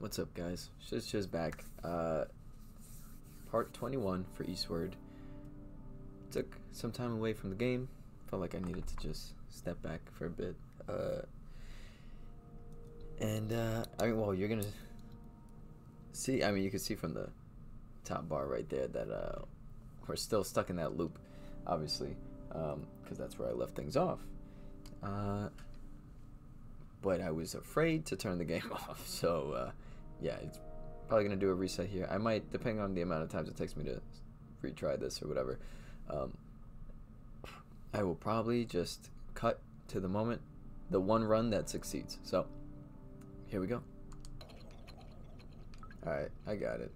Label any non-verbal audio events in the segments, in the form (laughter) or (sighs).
What's up, guys? Shiz Shiz back. Uh, part 21 for Eastward. Took some time away from the game. Felt like I needed to just step back for a bit. Uh, and, uh, I mean, well, you're gonna see, I mean, you can see from the top bar right there that, uh, we're still stuck in that loop, obviously, um, because that's where I left things off. Uh, but I was afraid to turn the (laughs) game off, so, uh, yeah, it's probably gonna do a reset here. I might, depending on the amount of times it takes me to retry this or whatever. Um, I will probably just cut to the moment, the one run that succeeds. So, here we go. All right, I got it.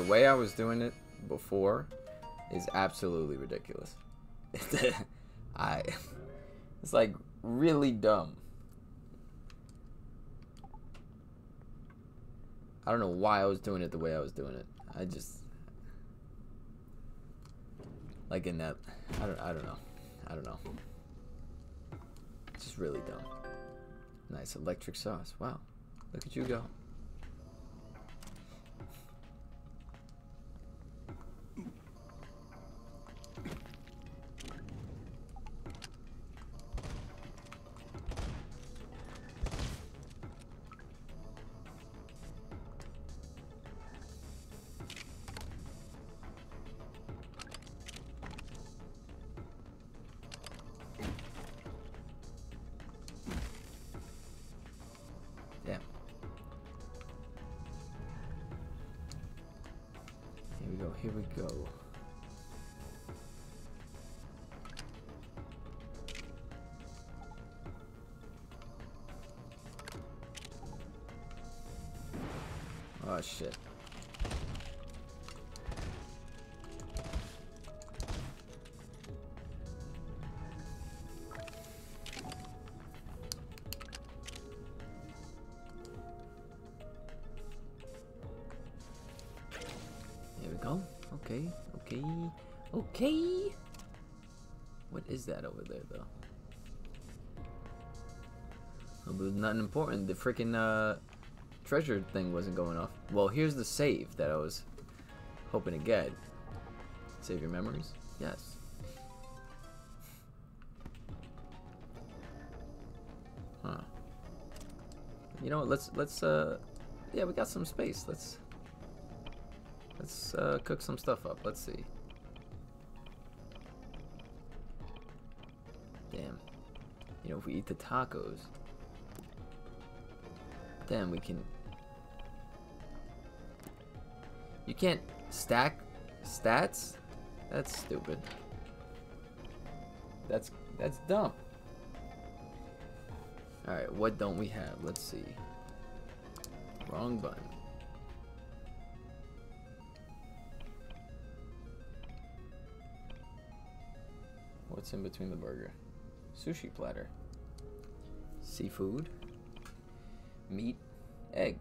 The way I was doing it before is absolutely ridiculous. (laughs) I, it's like really dumb. I don't know why I was doing it the way I was doing it. I just like in that. I don't. I don't know. I don't know. It's just really dumb. Nice electric sauce. Wow. Look at you go. Here we go. Oh shit. Go. Okay, okay, okay. What is that over there, though? Oh, nothing important. The freaking uh, treasure thing wasn't going off. Well, here's the save that I was hoping to get. Save your memories? Yes. Huh. You know what? Let's let's uh, yeah, we got some space. Let's Let's uh, cook some stuff up. Let's see. Damn. You know, if we eat the tacos, then we can. You can't stack stats? That's stupid. That's that's dumb. Alright, what don't we have? Let's see. Wrong button. What's in between the burger? Sushi platter. Seafood. Meat. Egg.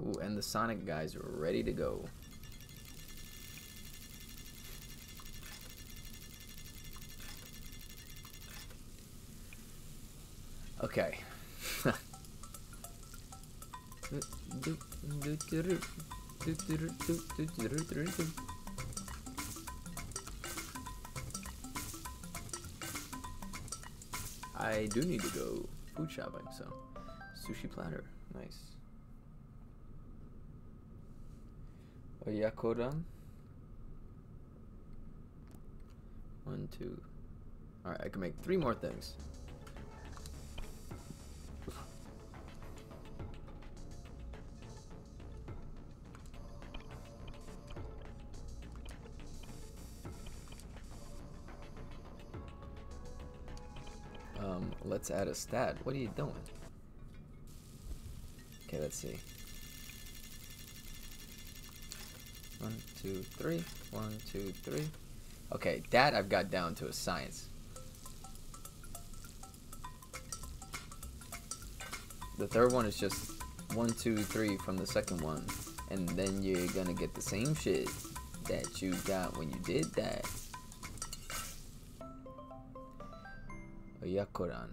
Ooh, and the Sonic guys are ready to go. Okay. I do need to go food shopping, so sushi platter, nice. Oh, Oyakodon. One, two. All right, I can make three more things. Let's add a stat. What are you doing? Okay, let's see. One, two, three. One, two, three. Okay, that I've got down to a science. The third one is just one, two, three from the second one. And then you're gonna get the same shit that you got when you did that. Oyakodon.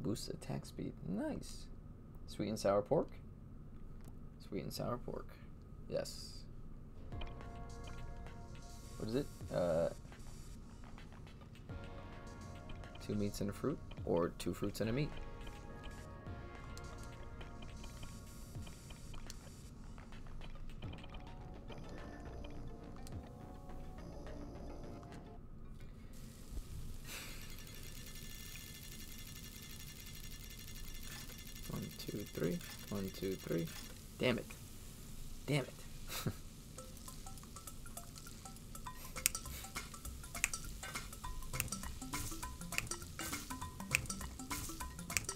Boost attack speed. Nice. Sweet and sour pork? Sweet and sour pork. Yes. What is it? Uh, two meats and a fruit? Or two fruits and a meat? Two, three. Damn it. Damn it.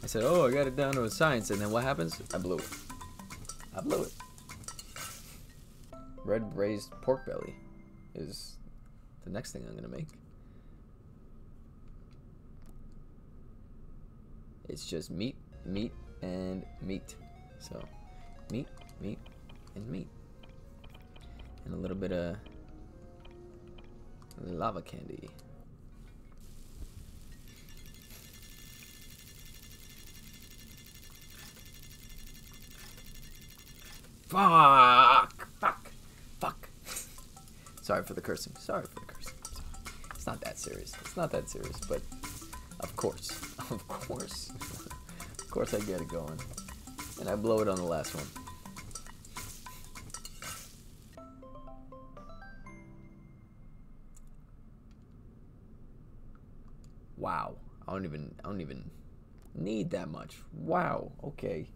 I said, oh, I got it down to a science, and then what happens? I blew it. I blew it. Red braised pork belly is the next thing I'm gonna make. It's just meat, meat, and meat. So, meat, meat, and meat. And a little bit of lava candy. Fuck! Fuck! Fuck! (laughs) Sorry for the cursing. Sorry for the cursing. It's not that serious. It's not that serious, but of course. (laughs) Of course. (laughs) of course I get it going. And I blow it on the last one. Wow. I don't even I don't even need that much. Wow. Okay.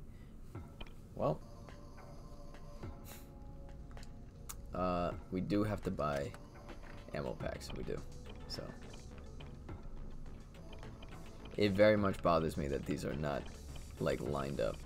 Well, uh, we do have to buy ammo packs. We do. So it very much bothers me that these are not like lined up.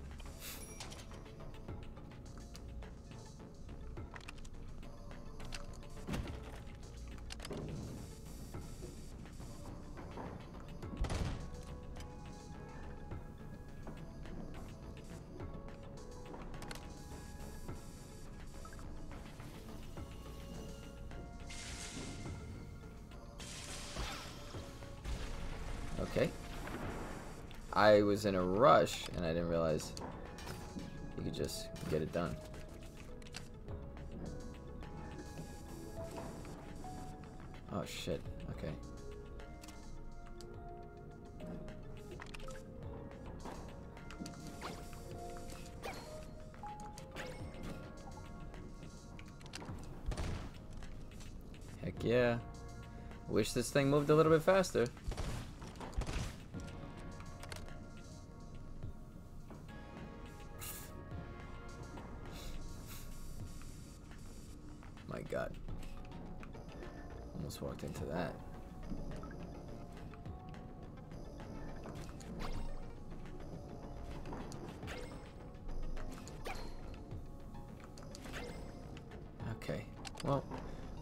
Was in a rush and I didn't realize you could just get it done. Oh shit. Okay. Heck yeah. Wish this thing moved a little bit faster.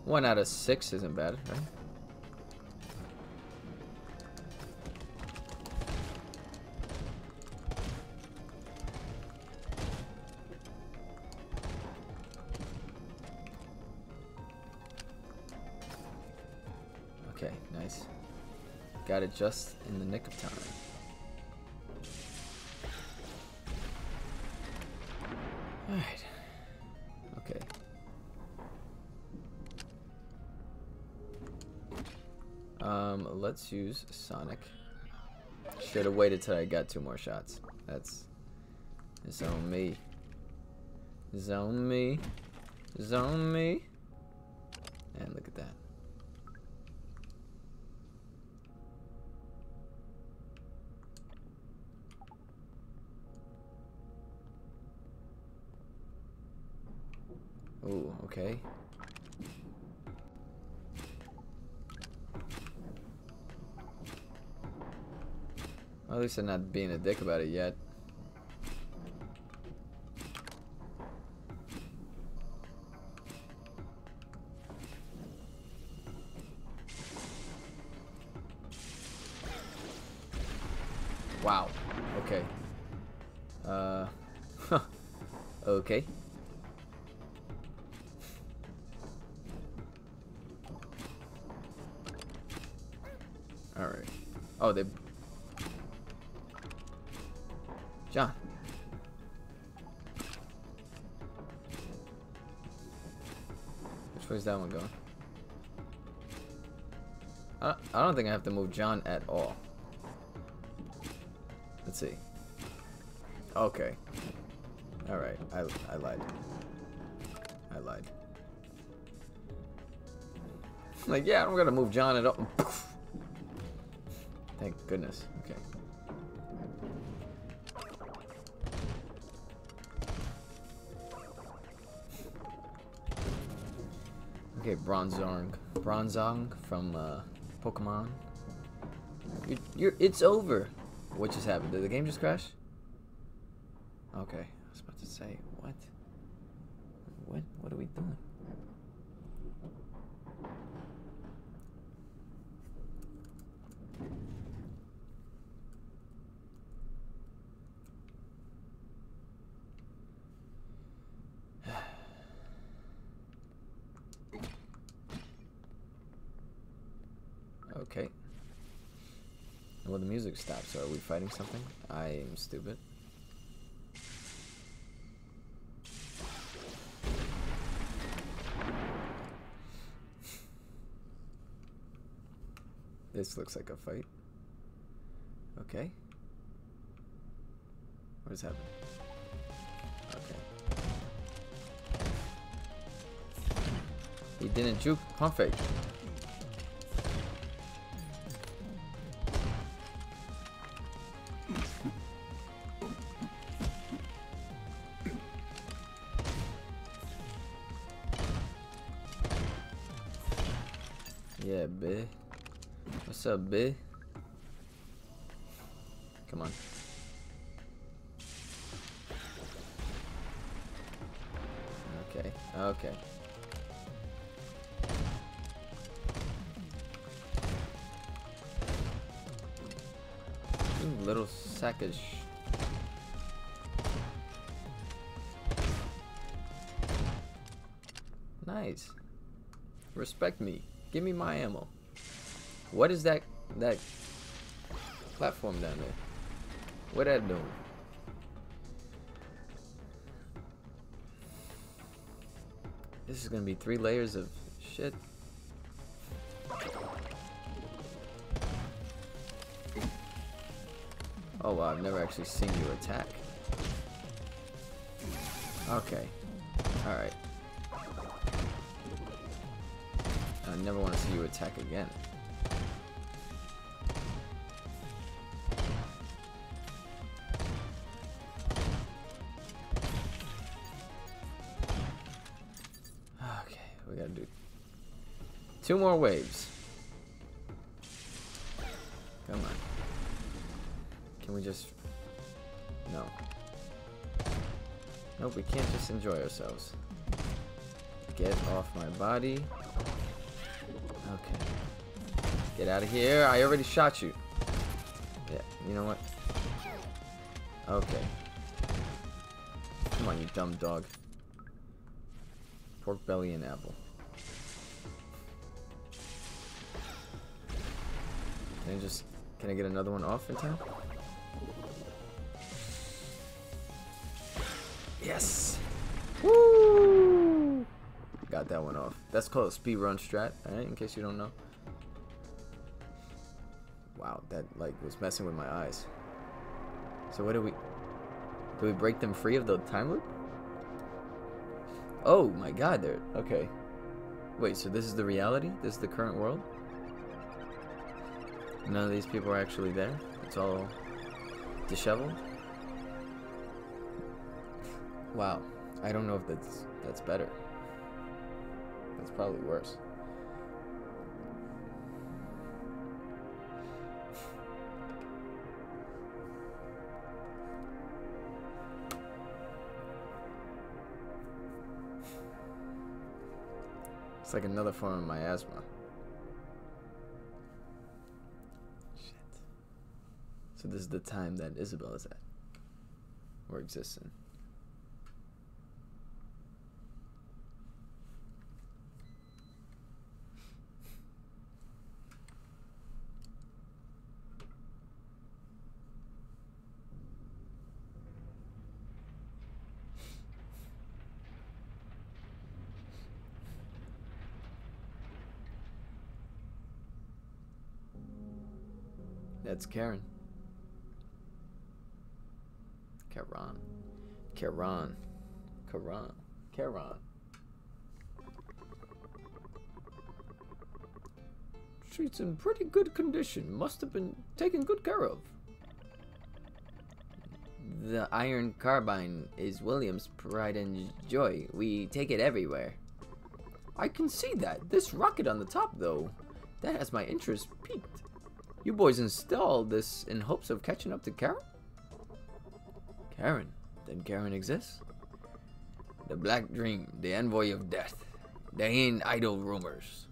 One out of six isn't bad, right? Okay, nice. Got it just in the nick of time. Let's use Sonic. Should have waited till I got two more shots. That's it's on me. It's on me. It's on me. Least I'm not being a dick about it yet. John. Which way's that one going? I, don't think I have to move John at all. Let's see. Okay. Alright, I, I lied. I lied. (laughs) like, yeah, I'm gonna move John at all. (laughs) Thank goodness. Okay. Okay, Bronzong. Bronzong from uh, Pokemon. You're, you're, it's over. What just happened? Did the game just crash? Okay, I was about to say, what? What? What are we doing? Okay. Stops. So are we fighting something? I am stupid. This looks like a fight. Okay. What is happening? Okay. He didn't juke pump fake. Yeah, B. What's up, B? Come on. Okay, okay. Little sack of sh Nice. Respect me. Give me my ammo. What is that that platform down there? What that doing? This is gonna be three layers of shit. Oh wow, I've never actually seen you attack. Okay. Alright. Never want to see you attack again. Okay, we gotta do two more waves. Come on. Can we just... No. Nope, we can't just enjoy ourselves. Get off my body. Get out of here. I already shot you. Yeah, you know what? Okay. Come on, you dumb dog. Pork belly and apple. Can I just... Can I get another one off in time? Yes! Woo! Got that one off. That's called a speed run strat, alright, in case you don't know. Wow, that like was messing with my eyes. So what do we do we break them free of the time loop? Oh my god, they're okay. Wait, so this is the reality? This is the current world? None of these people are actually there? It's all disheveled? Wow. I don't know if that's that's better. That's probably worse. It's like another form of miasma. Shit. So this is the time that Isabel is at. Or exists in. Karen. Karen. Karen. Karen. Karen. She's in pretty good condition. Must have been taken good care of. The iron carbine is William's pride and joy. We take it everywhere. I can see that. This rocket on the top, though, that has my interest piqued. You boys installed this in hopes of catching up to Karen? Karen? Then Karen exists? The Black Dream, the envoy of death. They ain't idle rumors.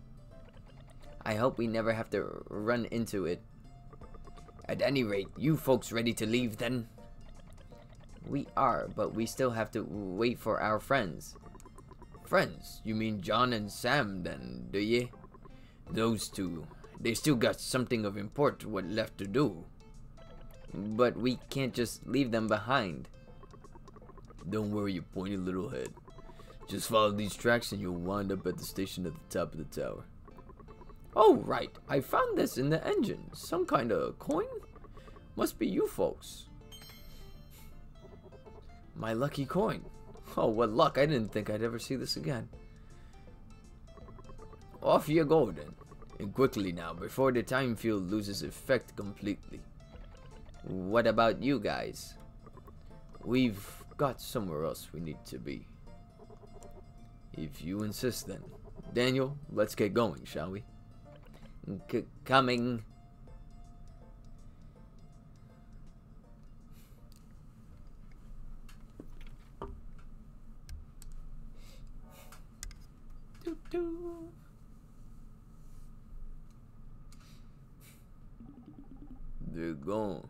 I hope we never have to run into it. At any rate, you folks ready to leave then? We are, but we still have to wait for our friends. Friends? You mean John and Sam then, do ye? Those two. They still got something of import what left to do. But we can't just leave them behind. Don't worry, you pointy little head. Just follow these tracks and you'll wind up at the station at the top of the tower. Oh, right. I found this in the engine. Some kind of coin? Must be you folks. My lucky coin. Oh, what luck. I didn't think I'd ever see this again. Off you go then. Quickly now, before the time field loses effect completely. What about you guys? We've got somewhere else we need to be. If you insist then. Daniel, let's get going, shall we? C coming. Gone.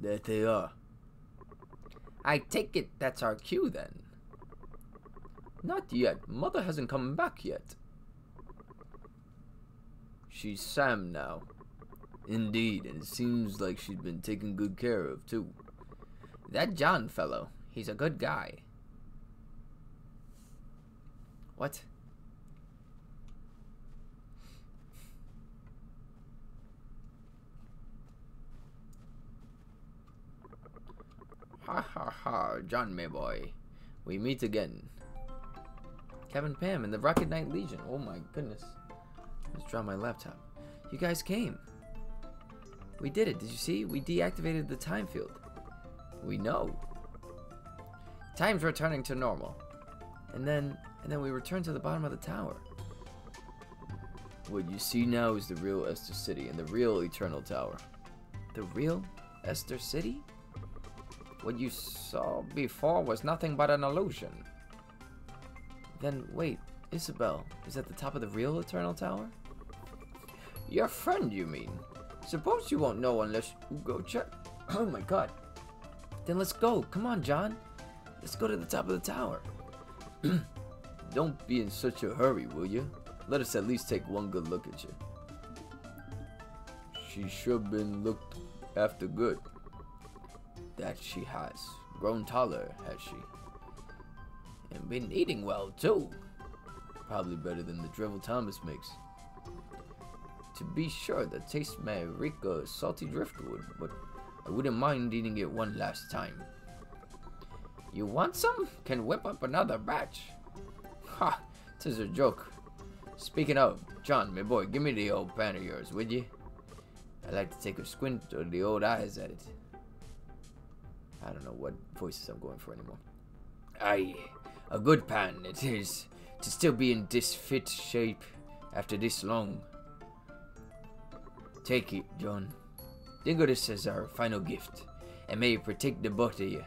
There they are. I take it that's our cue then. Not yet. Mother hasn't come back yet. She's Sam now. Indeed, and it seems like she's been taken good care of, too. That John fellow, he's a good guy. What? Ha ha ha, John, my boy. We meet again. Kevin Pam and the Rocket Knight Legion. Oh my goodness. Let's drop my laptop. You guys came. We did it. Did you see? We deactivated the time field. We know. Time's returning to normal. And then and then we return to the bottom of the tower. What you see now is the real Esther City and the real Eternal Tower. The real Esther City? What you saw before was nothing but an illusion. Then wait, Isabel is at the top of the real Eternal Tower? Your friend, you mean? Suppose you won't know unless you go check. (clears throat) Oh my god. Then let's go. Come on, John. Let's go to the top of the tower. (clears throat) Don't be in such a hurry, will you? Let us at least take one good look at you. She sure been looked after good that she has. Grown taller, has she? And been eating well, too. Probably better than the drivel Thomas makes. To be sure, the taste may reek of salty driftwood, but I wouldn't mind eating it one last time. You want some? Can whip up another batch. Ha! Tis a joke. Speaking of, John, my boy, give me the old pan of yours, would you? I'd like to take a squint of the old eyes at it. I don't know what voices I'm going for anymore. Aye, a good pan it is, to still be in this fit shape after this long. Take it, John. Think of this as our final gift, and may it protect the both of you.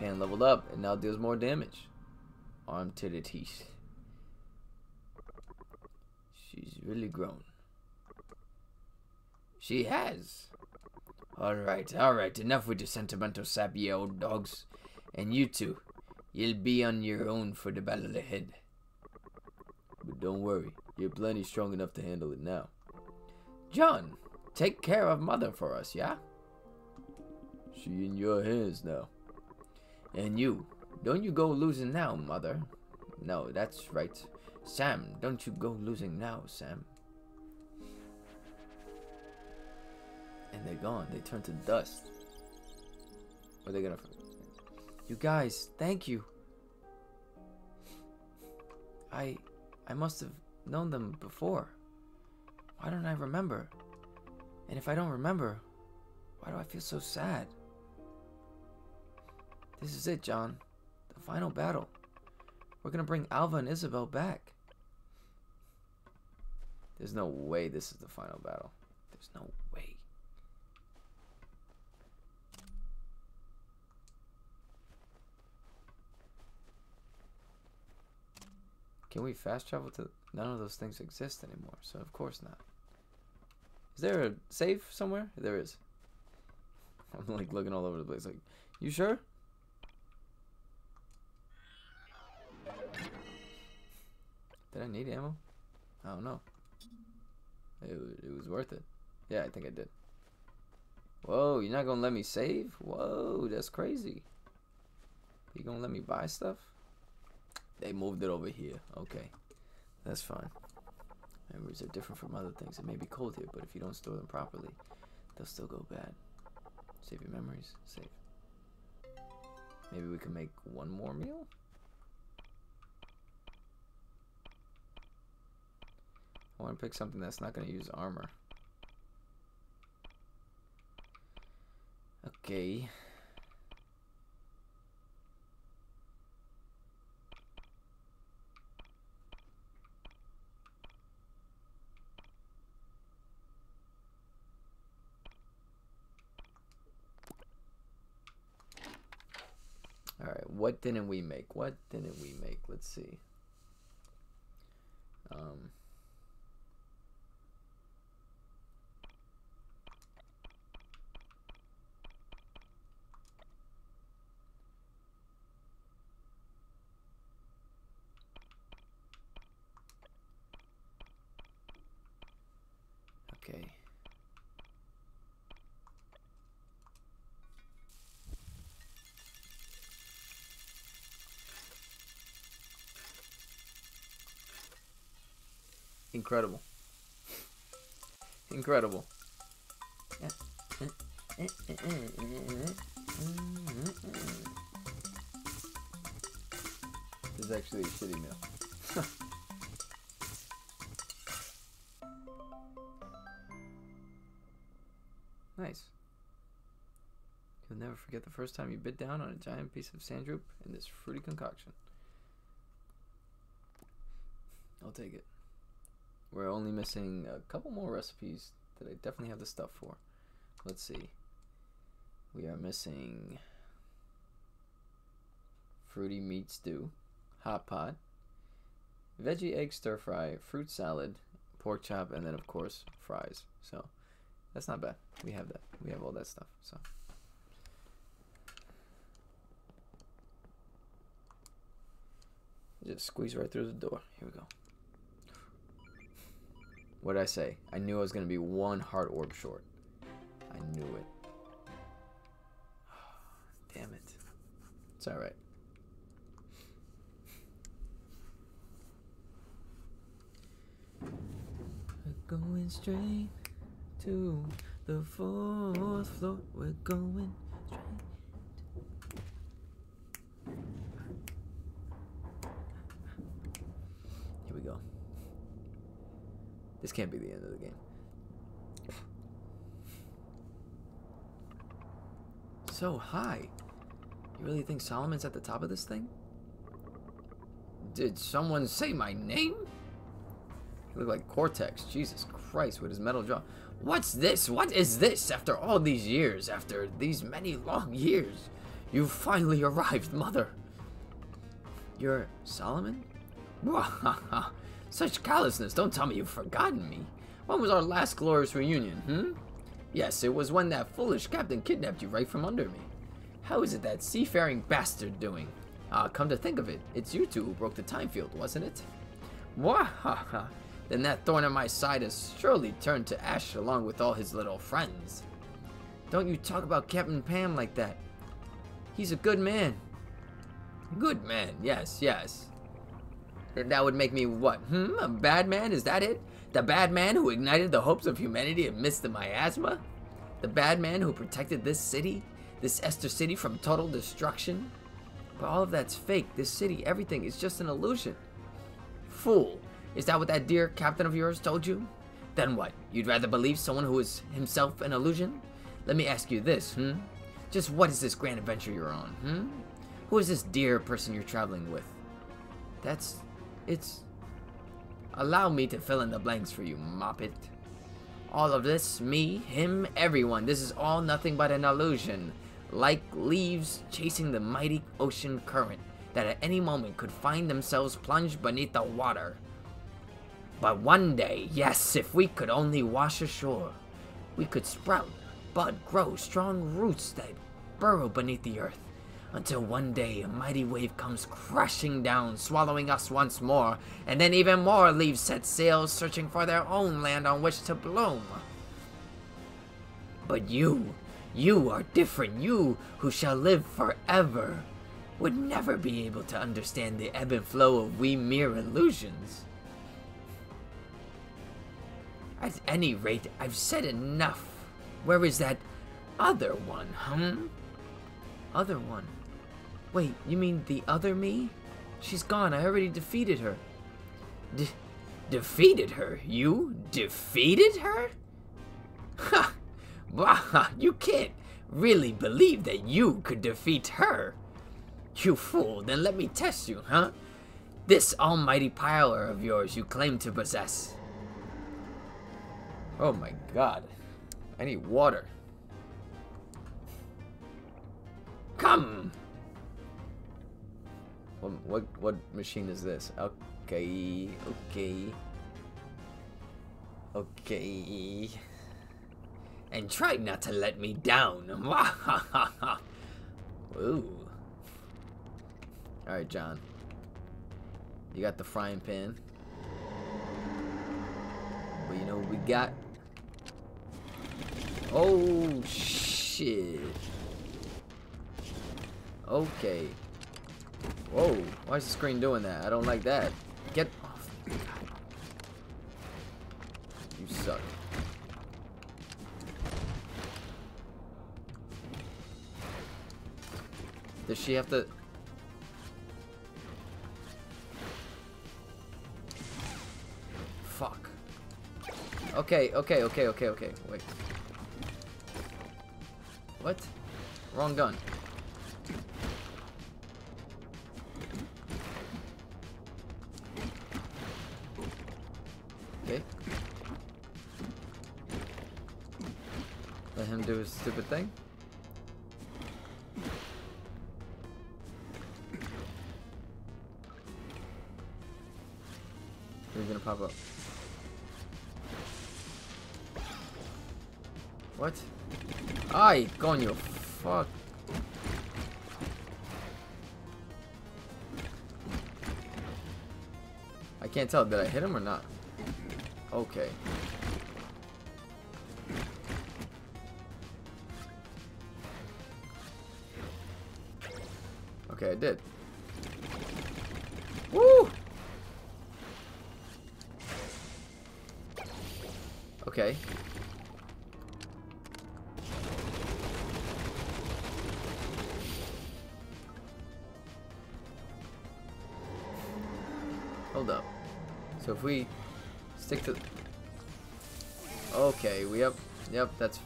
Pan leveled up and now deals more damage. Arm to the teeth. She's really grown. She has. Alright, alright, enough with your sentimental sappy old dogs. And you two, you'll be on your own for the battle ahead. But don't worry, you're plenty strong enough to handle it now. John, take care of mother for us, yeah? She in your hands now. And you, don't you go losing now, mother. No, that's right. Sam, don't you go losing now, Sam. They're gone. They turn to dust. Are they gonna... You guys, thank you. I... I must have known them before. Why don't I remember? And if I don't remember, why do I feel so sad? This is it, John. The final battle. We're gonna bring Alva and Isabel back. There's no way this is the final battle. There's no way. Can we fast travel to... None of those things exist anymore, so of course not. Is there a save somewhere? There is. (laughs) I'm like looking all over the place like, you sure? Did I need ammo? I don't know. It, it was worth it. Yeah, I think I did. Whoa, you're not gonna let me save? Whoa, that's crazy. You gonna let me buy stuff? They moved it over here. Okay. That's fine. Memories are different from other things. It may be cold here, but if you don't store them properly, they'll still go bad. Save your memories. Save. Maybe we can make one more meal? I want to pick something that's not going to use armor. Okay. Alright, what didn't we make? What didn't we make? Let's see. Um... Okay. Incredible. Incredible. This is actually a shitty meal. (laughs) nice. You'll never forget the first time you bit down on a giant piece of sandroop in this fruity concoction. I'll take it. We're only missing a couple more recipes that I definitely have the stuff for. Let's see. We are missing fruity meat stew, hot pot, veggie egg stir fry, fruit salad, pork chop, and then of course fries. So that's not bad. We have that. We have all that stuff. So. Just squeeze right through the door. Here we go. What did I say? I knew I was going to be one heart orb short. I knew it. (sighs) Damn it. It's alright. We're going straight to the fourth floor. We're going straight. Here we go. This can't be the end of the game. So high. You really think Solomon's at the top of this thing? Did someone say my name? He looked like Cortex. Jesus Christ, with his metal jaw. What's this? What is this? After all these years, after these many long years, You finally arrived, Mother. You're Solomon? (laughs) Such callousness. Don't tell me you've forgotten me. When was our last glorious reunion, hmm? Yes, it was when that foolish captain kidnapped you right from under me. How is it that seafaring bastard doing? Ah, come to think of it, it's you two who broke the time field, wasn't it? Wahaha! Then that thorn in my side has surely turned to ash along with all his little friends. Don't you talk about Captain Pam like that. He's a good man. Good man, yes, yes. That would make me what? Hmm? A bad man? Is that it? The bad man who ignited the hopes of humanity amidst the miasma? The bad man who protected this city? This Esther City from total destruction? But all of that's fake. This city, everything is just an illusion. Fool. Is that what that dear captain of yours told you? Then what? You'd rather believe someone who is himself an illusion? Let me ask you this, hmm? Just what is this grand adventure you're on, hmm? Who is this dear person you're traveling with? That's... it's... Allow me to fill in the blanks for you, Moppet. All of this, me, him, everyone, this is all nothing but an illusion. Like leaves chasing the mighty ocean current that at any moment could find themselves plunged beneath the water. But one day, yes, if we could only wash ashore, we could sprout, bud, grow strong roots that burrow beneath the earth, until one day a mighty wave comes crashing down, swallowing us once more, and then even more leaves set sail searching for their own land on which to bloom. But you, you are different. You, who shall live forever, would never be able to understand the ebb and flow of we mere illusions. At any rate, I've said enough. Where is that other one, hmm? Other one? Wait, you mean the other me? She's gone. I already defeated her. De defeated her? You defeated her? Ha! Bah, you can't really believe that you could defeat her. You fool, then let me test you, huh? This almighty power of yours you claim to possess. Oh my god. I need water. Come! What, what, what machine is this? Okay, okay. Okay. And try not to let me down. (laughs) Ooh. Alright, John. You got the frying pan. But you know what we got? Oh, shit. Okay. Whoa, why is the screen doing that? I don't like that. Get off. You suck. Does she have to... Fuck. Okay, okay, okay, okay, okay. Wait. What? Wrong gun. Thing. He's gonna pop up. What? Ay, you Fuck. I can't tell. Did I hit him or not? Okay. I did. Woo! Okay. Hold up. So if we stick to... Okay, we up. Yep, that's...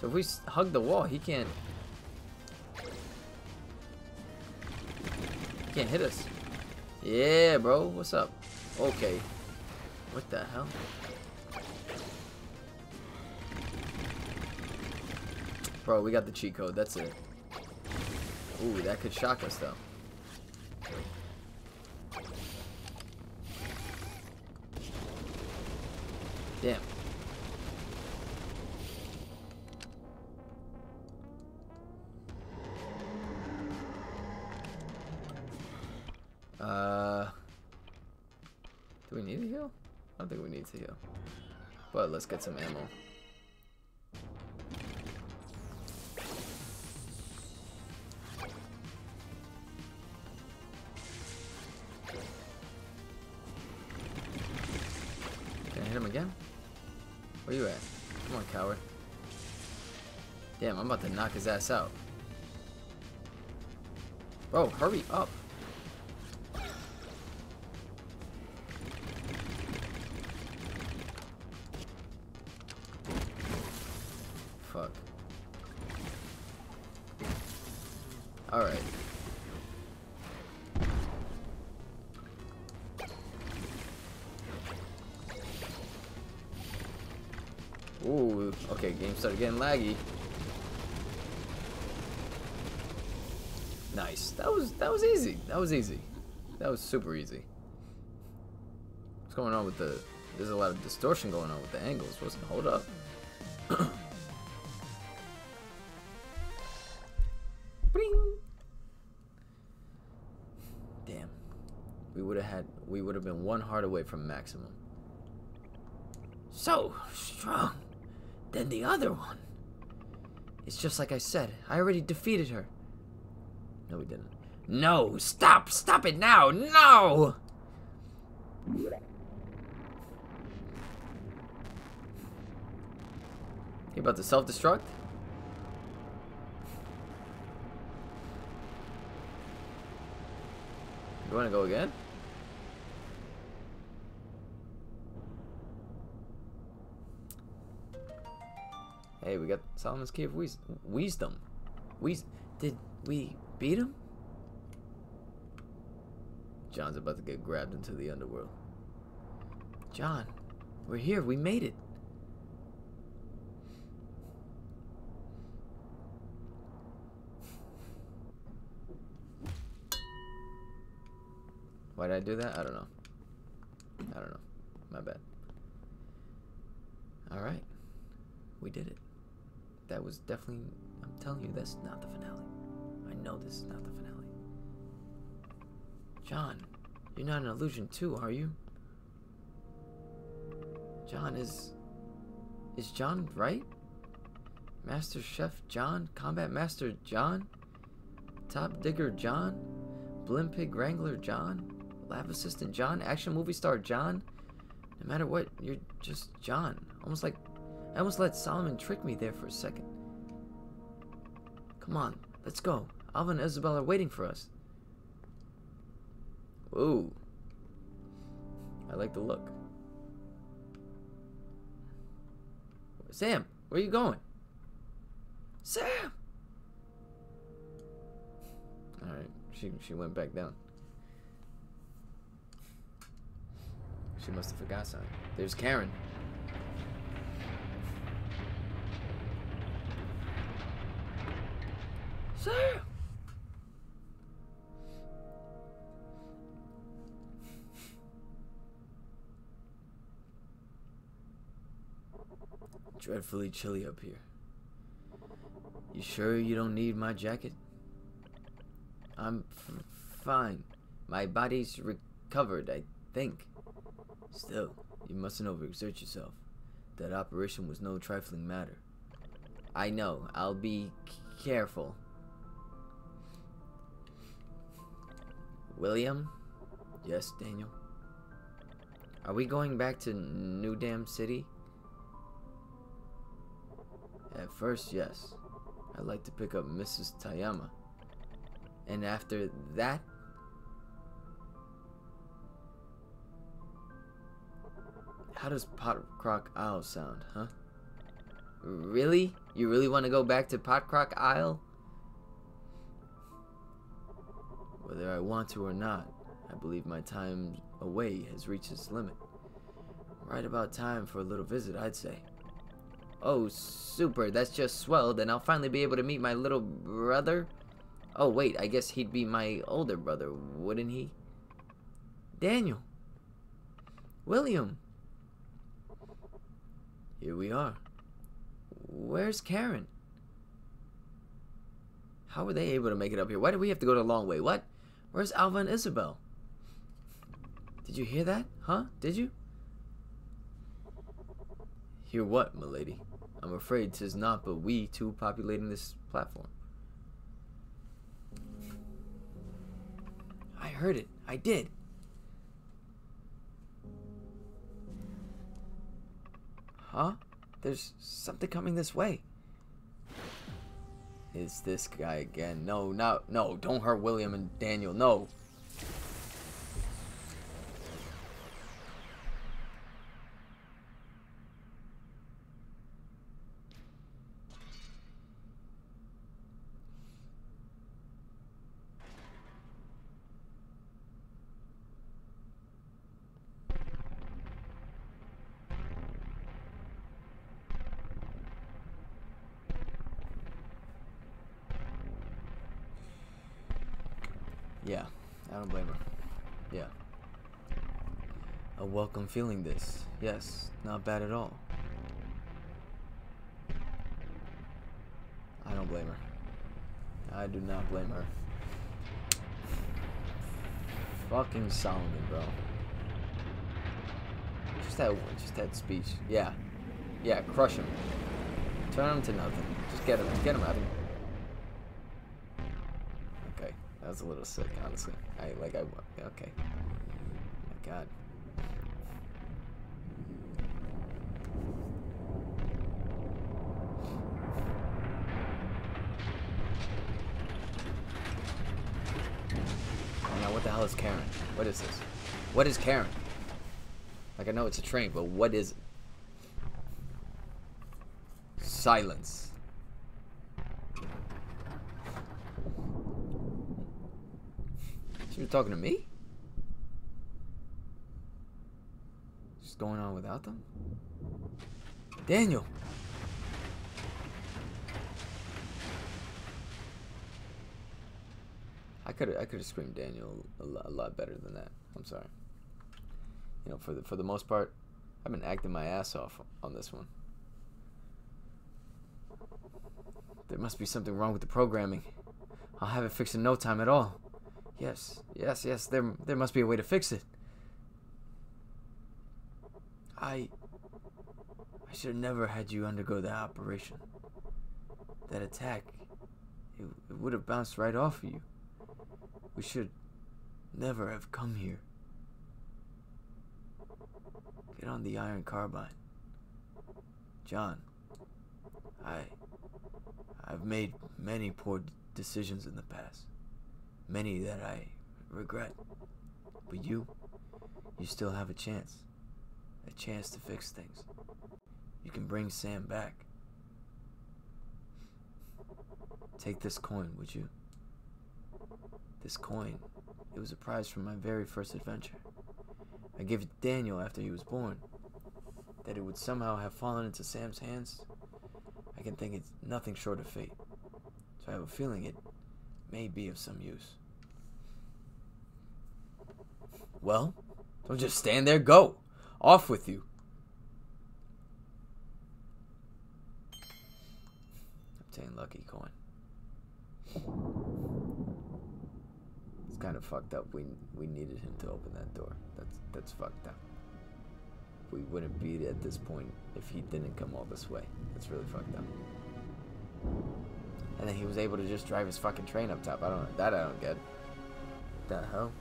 So if we hug the wall, he can't... can't hit us. Yeah, bro. What's up? Okay. What the hell? Bro, we got the cheat code. That's it. Ooh, that could shock us though. Damn. But let's get some ammo. Can I hit him again? Where you at? Come on, coward. Damn, I'm about to knock his ass out. Bro, hurry up. Started getting laggy. Nice. That was that was easy. That was easy. That was super easy. What's going on with the there's a lot of distortion going on with the angles. Wasn't hold up. (coughs) Damn. We would have had we would have been one heart away from maximum. So strong than the other one. It's just like I said. I already defeated her. No, we didn't. No! Stop! Stop it now! No! You about to self-destruct? You wanna go again? Hey, we got Solomon's Key of Wies Wisdom. We did we beat him? John's about to get grabbed into the underworld. John, we're here. We made it. Why did I do that? I don't know. I don't know. My bad. Alright. We did it. That was definitely... I'm telling you, that's not the finale. I know this is not the finale. John, you're not an illusion too, are you? John, is... Is John right? Master Chef John? Combat Master John? Top Digger John? Blimpig Wrangler John? Lab Assistant John? Action movie star John? No matter what, you're just John. Almost like... I almost let Solomon trick me there for a second. Come on, let's go. Alva and Isabel are waiting for us. Ooh. I like the look. Sam, where are you going? Sam! Alright, she, she went back down. She must have forgot something. There's Karen. Dreadfully chilly up here. You sure you don't need my jacket? I'm fine. My body's recovered, I think. Still, you mustn't overexert yourself. That operation was no trifling matter. I know. I'll be careful. William? Yes, Daniel? Are we going back to New Dam City? At first, yes. I'd like to pick up Mrs. Tayama. And after that... How does Pot Croc Isle sound, huh? Really? You really want to go back to Potcrock Isle? Whether I want to or not, I believe my time away has reached its limit. Right about time for a little visit, I'd say. Oh, super, that's just swell. Then I'll finally be able to meet my little brother. Oh, wait, I guess he'd be my older brother, wouldn't he? Daniel. William. Here we are. Where's Karen? How were they able to make it up here? Why did we have to go the long way? What? Where's Alva and Isabel? Did you hear that? Huh? Did you? Hear what, milady? I'm afraid 'tis not but we two populating this platform. I heard it. I did. Huh? There's something coming this way. Is this guy again? No, no, no. Don't hurt William and Daniel. No. Yeah, I don't blame her. Yeah. Welcome feeling this. Yes, not bad at all. I don't blame her. I do not blame her. Fucking Solomon, bro. Just that just that speech. Yeah. Yeah, crush him. Turn him to nothing. Just get him. Get him out of here. Okay. That was a little sick, honestly. I like I okay. My god. Oh, now what the hell is Karen? What is this? What is Karen? Like I know it's a train, but what is it? Silence. She was talking to me? Just going on without them? Daniel! I could I could have screamed Daniel a lot, a lot better than that. I'm sorry. You know, for the for the most part, I've been acting my ass off on this one. There must be something wrong with the programming. I'll have it fixed in no time at all. Yes, yes, yes, there there must be a way to fix it. I I should have never had you undergo that operation. That attack it, it would have bounced right off of you. We should never have come here. Get on the iron carbine. John, I I've made many poor decisions in the past. Many that I regret. But you, you still have a chance. A chance to fix things. You can bring Sam back. Take this coin, would you? This coin, it was a prize from my very first adventure. I gave it to Daniel after he was born. That it would somehow have fallen into Sam's hands, I can think it's nothing short of fate. So I have a feeling it may be of some use. Well, don't just stand there, go! Off with you! Obtain lucky coin. Kind of fucked up. We we needed him to open that door. That's that's fucked up. We wouldn't be at this point if he didn't come all this way. That's really fucked up. And then he was able to just drive his fucking train up top. I don't. That I don't get. The hell?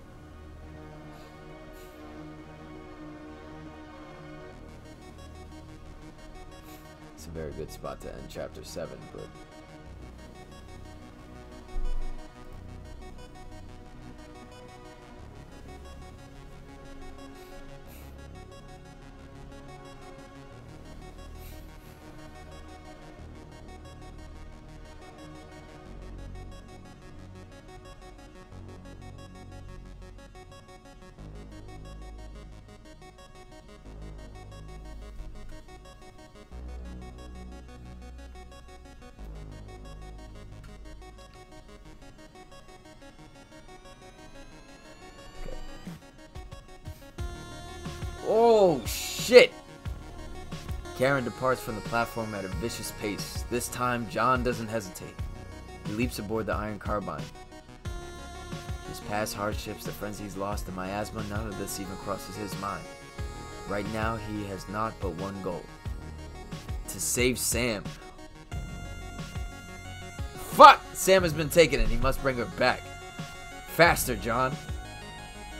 It's a very good spot to end chapter 7, but departs from the platform at a vicious pace. This time, John doesn't hesitate. He leaps aboard the Iron Carbine. His past hardships, the friends he's lost, the miasma, none of this even crosses his mind. Right now, he has not but one goal. To save Sam. Fuck! Sam has been taken and he must bring her back. Faster, John.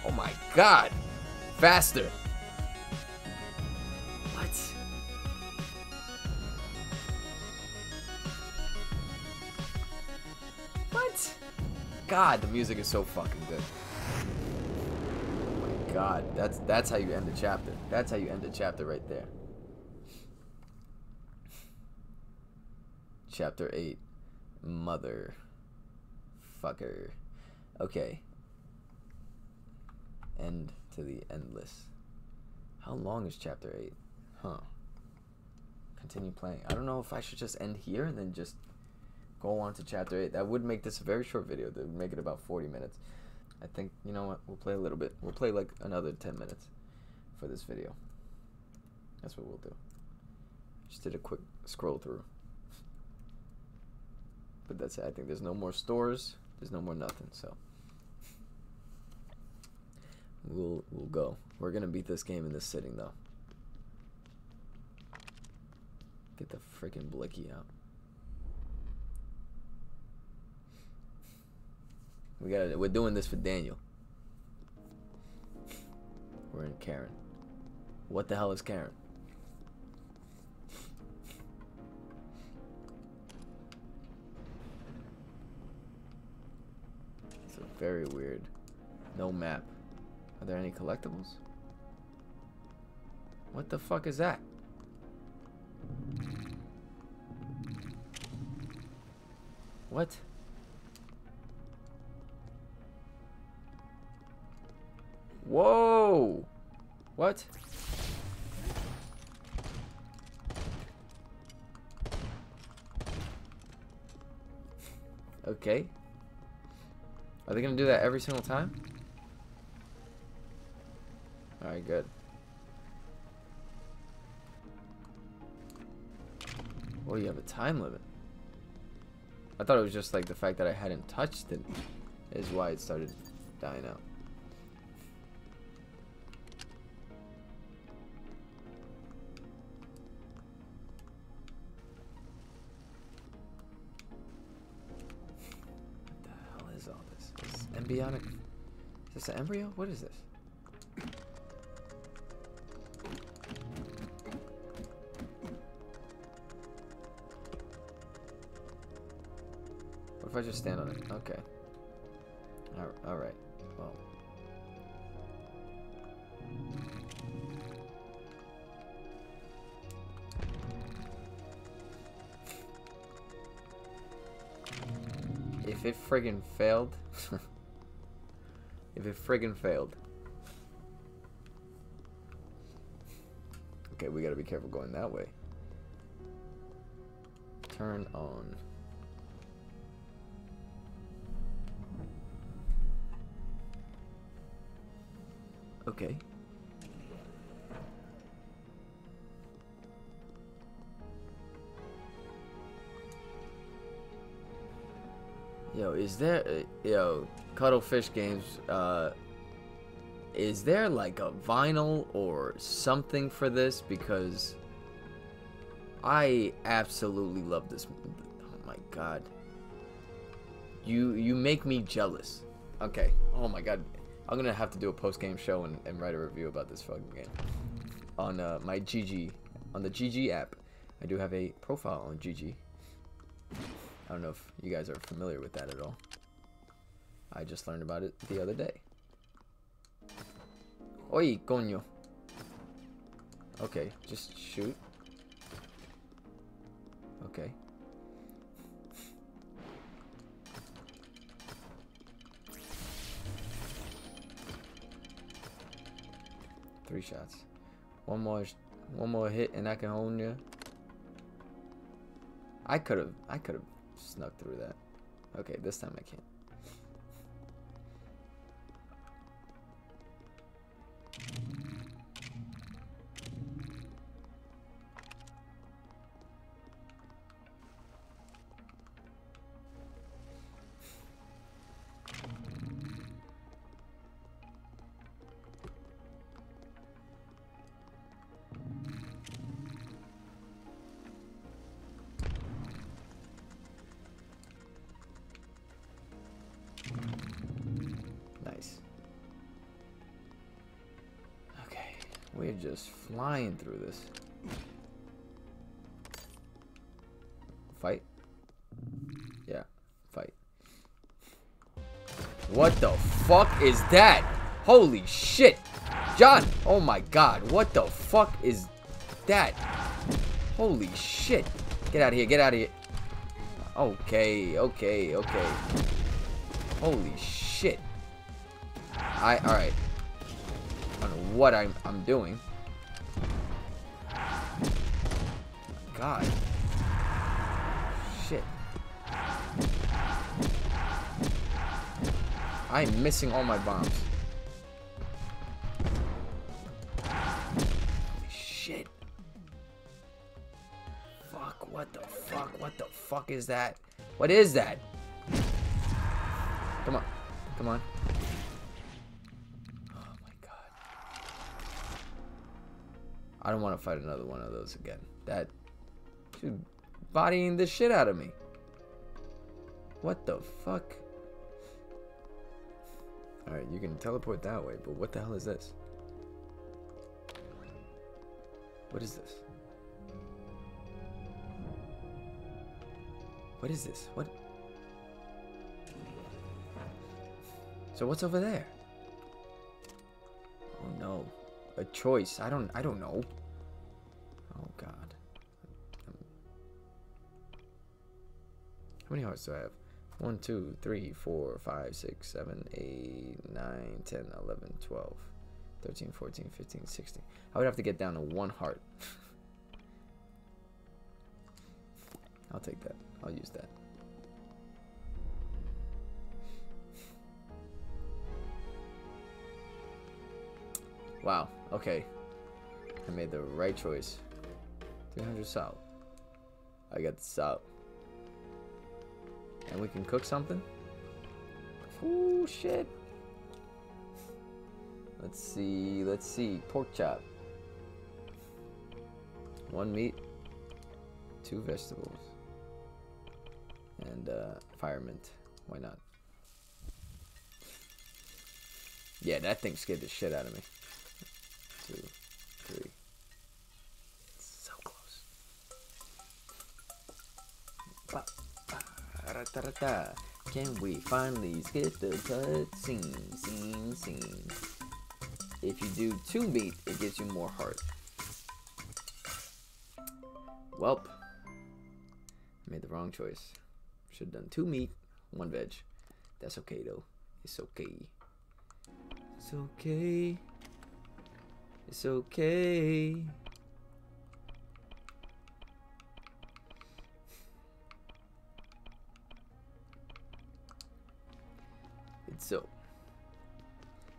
Oh my god. Faster. God, the music is so fucking good. Oh my god, that's that's how you end the chapter. That's how you end the chapter right there. Chapter 8. Mother. Fucker. Okay. End to the endless. How long is chapter 8? Huh. Continue playing. I don't know if I should just end here and then just go on to chapter 8. That would make this a very short video. That would make it about 40 minutes. I think, you know what? We'll play a little bit. We'll play like another 10 minutes for this video. That's what we'll do. Just did a quick scroll through. But that's it. I think there's no more stores. There's no more nothing. So we'll we'll go. We're gonna beat this game in this sitting though. Get the freaking blicky out. We got We're doing this for Daniel. We're in Karen. What the hell is Karen? It's a very weird. No map. Are there any collectibles? What the fuck is that? What? Whoa! What? Okay. Are they gonna do that every single time? Alright, good. Well, you have a time limit. I thought it was just like the fact that I hadn't touched it is why it started dying out. Is this an embryo? What is this? What if I just stand on it? Okay. Alright. Well. If it friggin' failed. (laughs) it friggin' failed. Okay, we gotta be careful going that way. Turn on. Okay. Yo, is there, uh, yo, Chucklefish Games, uh, is there like a vinyl or something for this? Because I absolutely love this. Oh my god. You, you make me jealous. Okay. Oh my god. I'm gonna have to do a post game show and, and write a review about this fucking game on uh, my GG on the GG app. I do have a profile on GG. I don't know if you guys are familiar with that at all. I just learned about it the other day. Oi, coño. Okay, just shoot. Okay. Three shots. One more, one more hit, and I can own you. I could have, I could have snuck through that. Okay, this time I can't. Flying through this. Fight? Yeah, fight. What the fuck is that? Holy shit! John! Oh my god, what the fuck is that? Holy shit! Get out of here, get out of here. Okay, okay, okay. Holy shit. I, alright. I don't know what I'm, I'm doing. God. Shit. I'm missing all my bombs. Shit. Fuck, what the fuck? What the fuck is that? What is that? Come on. Come on. Oh my god. I don't want to fight another one of those again. That she's bodying the shit out of me. What the fuck? Alright, you can teleport that way, but what the hell is this? What is this? What is this? What? So what's over there? Oh no. A choice. I don't I don't know. Oh god. How many hearts do I have? 1, 2, 3, 4, 5, 6, 7, 8, 9, 10, 11, 12, 13, 14, 15, 16. I would have to get down to one heart. (laughs) I'll take that. I'll use that. Wow. Okay. I made the right choice. 300 salt. I got the salt. And we can cook something? Oh shit. Let's see. Let's see. Pork chop. One meat. Two vegetables. And uh, fire mint. Why not? Yeah, that thing scared the shit out of me. Two, three. So close. Ba, ba, da, da, da, Can we finally skip the cutscene? Scene, scene. If you do two meat, it gives you more heart. Welp. Made the wrong choice. Should have done two meat, one veg. That's okay though. It's okay. It's okay. It's okay.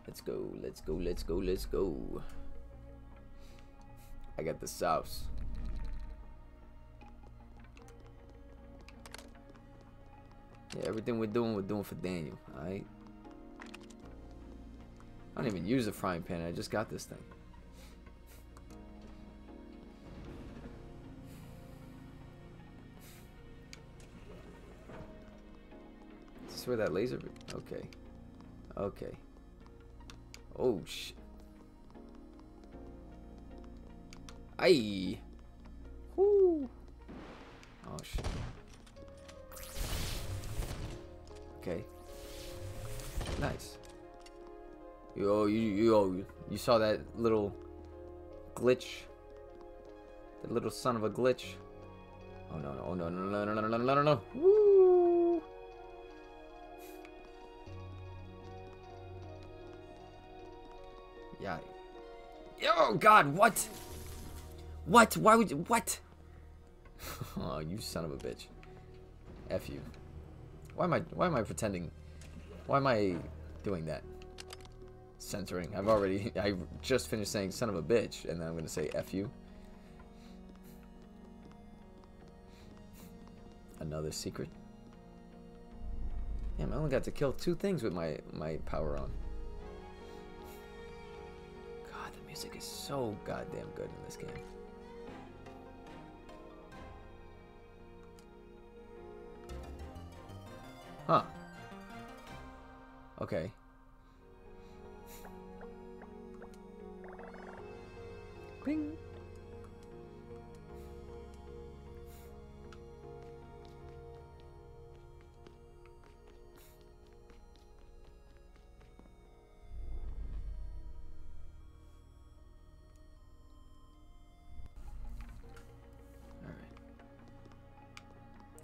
Let's go, let's go, let's go, let's go. I got the sauce. Yeah, everything we're doing, we're doing for Daniel, alright? I don't even use a frying pan, I just got this thing. This is this where that laser... Okay. Okay. Oh, shit. Aye. Whoo. Oh, shit. Okay. Nice. Yo, you, yo, you saw that little glitch? The little son of a glitch. Oh no, no, oh no, no, no, no, no, no, no, no, no. Woo! Oh God, what? What? Why would you? What? (laughs) oh, you son of a bitch. F you. Why am I? Why am I pretending? Why am I doing that? Censoring. I've already. (laughs) I just finished saying "son of a bitch," and then I'm gonna say "f you." Another secret. Damn, I only got to kill two things with my my power on. Music is so goddamn good in this game. Huh. Okay.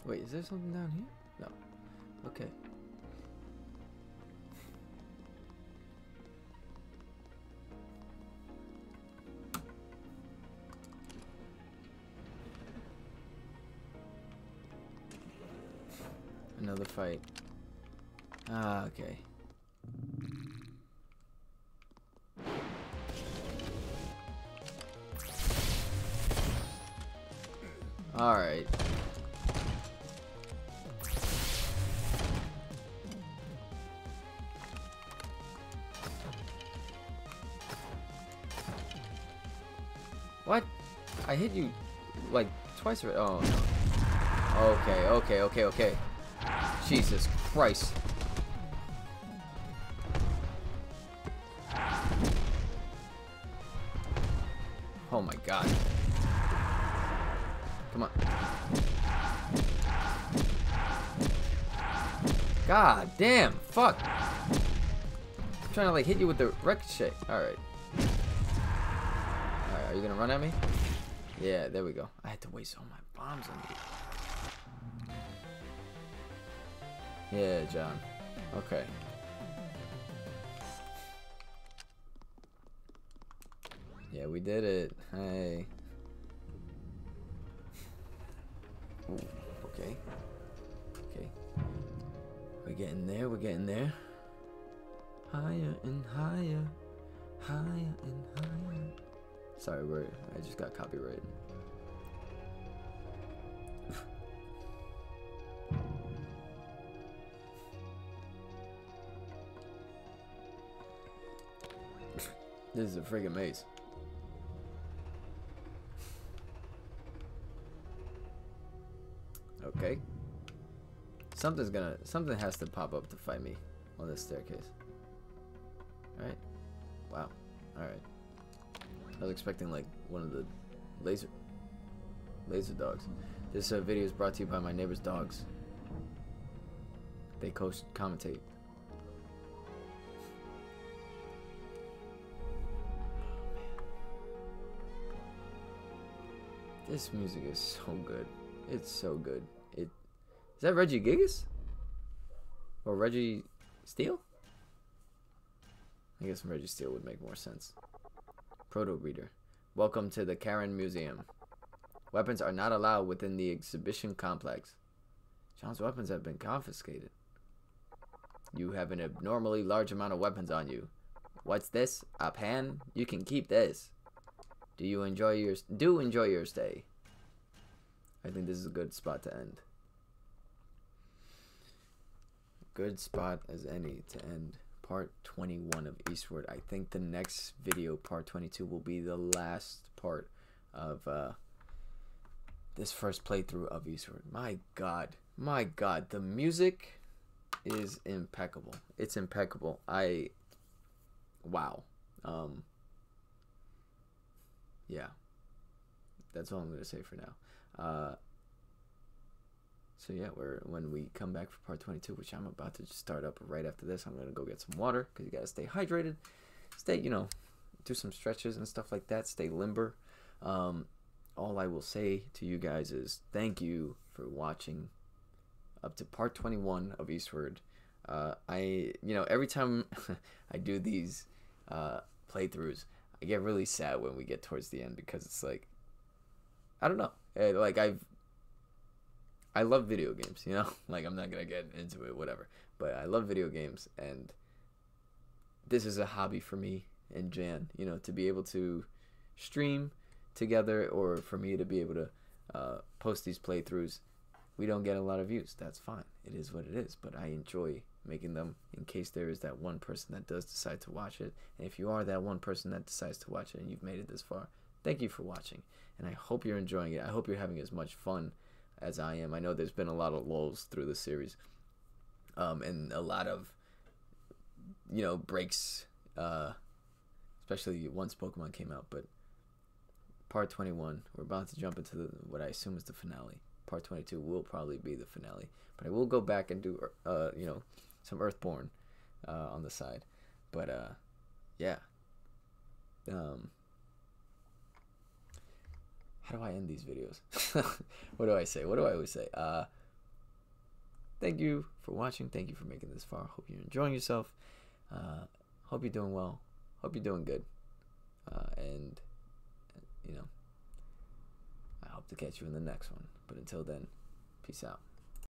Wait, is there something down here? No. Okay. I hit you like twice already. Oh. Okay, okay, okay, okay. Jesus Christ. Oh my god. Come on. God damn, fuck. I'm trying to like hit you with the ricochet. Alright. Alright, are you gonna run at me? Yeah, there we go. I had to waste all my bombs on you. Yeah, John. Okay. Yeah, we did it. Hey. Ooh, okay. Okay. We're getting there, we're getting there. Higher and higher. Higher and higher. Sorry, we're I just got copyrighted. This is a friggin' maze. Okay. Something's gonna, something has to pop up to fight me on this staircase. Alright. Wow. Alright. I was expecting like one of the laser, laser dogs. This uh, video is brought to you by my neighbor's dogs. They coach commentate. This music is so good. It's so good. It is that Regigigas? Or Reggie Steele? I guess Registeel would make more sense. Proto Reader. Welcome to the Karen Museum. Weapons are not allowed within the exhibition complex. John's weapons have been confiscated. You have an abnormally large amount of weapons on you. What's this? A pan? You can keep this. Do you enjoy your do enjoy your stay? I think this is a good spot to end. Good spot as any to end part 21 of Eastward. I think the next video, part 22, will be the last part of uh, this first playthrough of Eastward. My God, my God, the music is impeccable. It's impeccable. I, wow. Um, yeah, that's all I'm gonna say for now. Uh, so yeah, we're when we come back for part 22, which I'm about to start up right after this. I'm gonna go get some water because you gotta stay hydrated, stay you know, do some stretches and stuff like that. Stay limber. Um, all I will say to you guys is thank you for watching up to part 21 of Eastward. Uh, I you know every time (laughs) I do these uh, playthroughs, I get really sad when we get towards the end because it's like I don't know. Eh, like I've I love video games, you know? (laughs) Like I'm not to get into it whatever, but I love video games and this is a hobby for me and Jan, you know, to be able to stream together or for me to be able to uh, post these playthroughs. We don't get a lot of views. That's fine. It is what it is, but I enjoy making them in case there is that one person that does decide to watch it. And if you are that one person that decides to watch it and you've made it this far, thank you for watching. And I hope you're enjoying it. I hope you're having as much fun as I am. I know there's been a lot of lulls through the series, um, and a lot of you know breaks, uh, especially once Pokemon came out. But part 21. We're about to jump into the, what I assume is the finale. Part 22 will probably be the finale, but I will go back and do uh you know some Earthborn uh, on the side. But uh, yeah. Um, how do I end these videos? (laughs) what do I say? What do I always say? Uh, thank you for watching. Thank you for making this far. Hope you're enjoying yourself. Uh, hope you're doing well. Hope you're doing good. Uh, and, you know, I hope to catch you in the next one. But until then, peace out.